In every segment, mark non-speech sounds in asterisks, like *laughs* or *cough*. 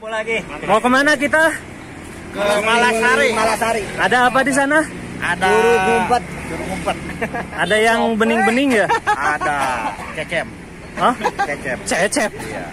Kumpul lagi. Mau ke mana kita? Ke Malasari. Malasari. Ada apa di sana? Ada Guru ngumpet. Guru ngumpet. *laughs* Ada yang bening-bening ya? Ada kecem. Hah? Kecem. Cecep. Iya.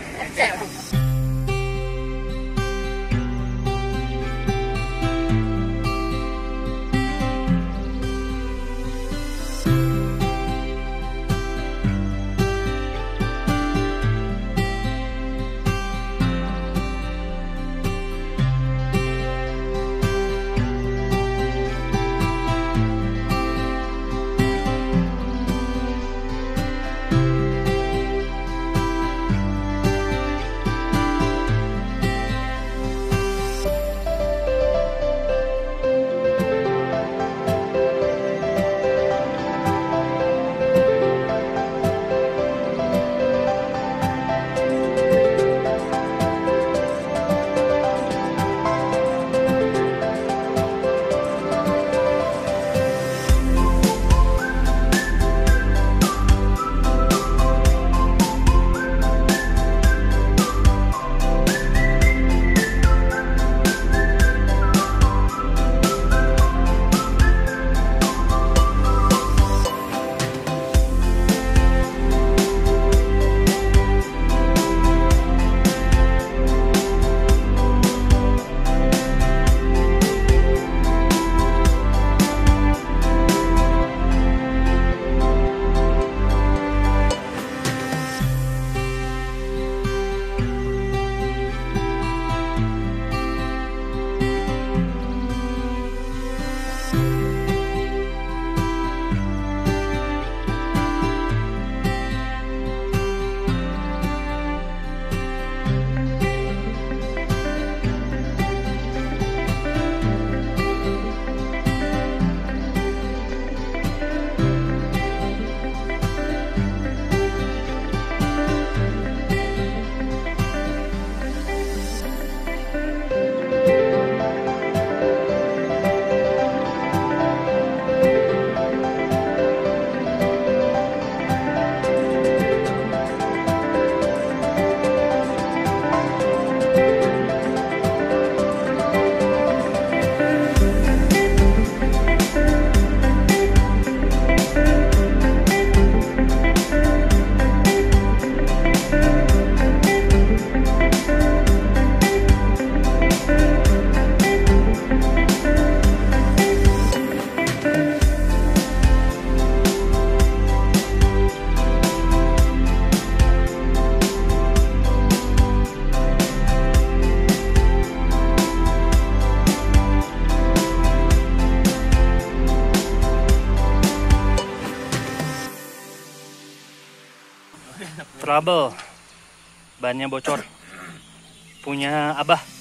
Trouble. Bannya bocor. Punya Abah.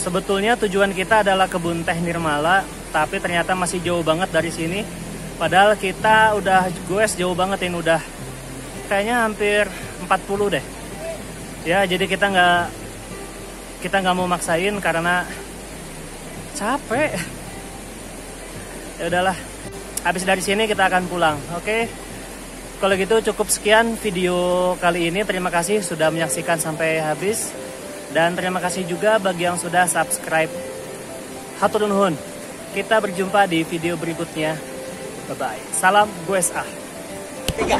Sebetulnya tujuan kita adalah kebun teh Nirmala, tapi ternyata masih jauh banget dari sini. Padahal kita udah goes jauh banget ini udah kayaknya hampir 40 deh. Ya jadi kita nggak kita nggak mau maksain karena capek. Ya udahlah. Habis dari sini kita akan pulang. Oke. Kalau gitu cukup sekian video kali ini. Terima kasih sudah menyaksikan sampai habis. Dan terima kasih juga bagi yang sudah subscribe. Hatur nuhun. Kita berjumpa di video berikutnya. Bye bye. Salam gue ah. Tiga.